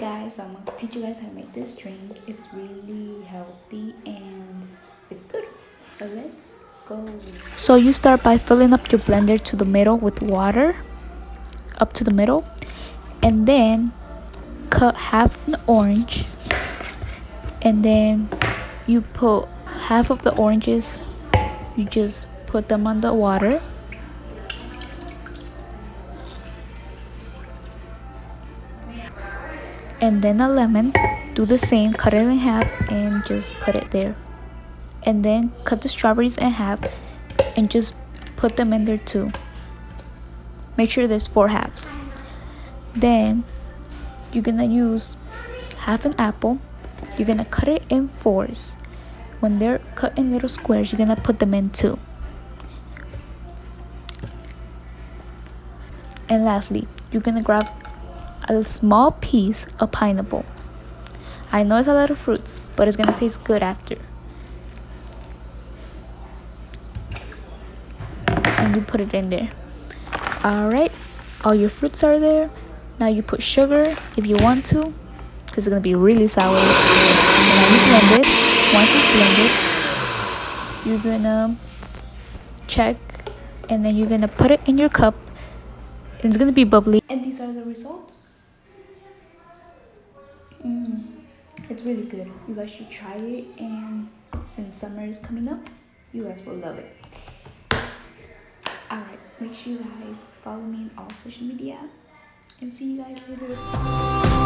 So I'm gonna teach you guys how to make this drink. It's really healthy and it's good. So let's go. So you start by filling up your blender to the middle with water, up to the middle, and then cut half an orange, and then you put half of the oranges. You just put them on the water and then a lemon. Do the same cut it in half and just put it there. And then cut the strawberries in half and just put them in there too. Make sure there's four halves. Then you're gonna use half an apple. You're gonna cut it in fours. When they're cut in little squares you're gonna put them in too. And lastly you're gonna grab a small piece of pineapple. I know it's a lot of fruits, but it's gonna taste good after. And you put it in there. Alright, all your fruits are there. Now you put sugar if you want to, because it's gonna be really sour. And now you blend it. Once it's blended, you're gonna check and then you're gonna put it in your cup. It's gonna be bubbly. And these are the results. It's really good. You guys should try it, and since summer is coming up, you guys will love it. Alright, make sure you guys follow me on all social media, and see you guys later.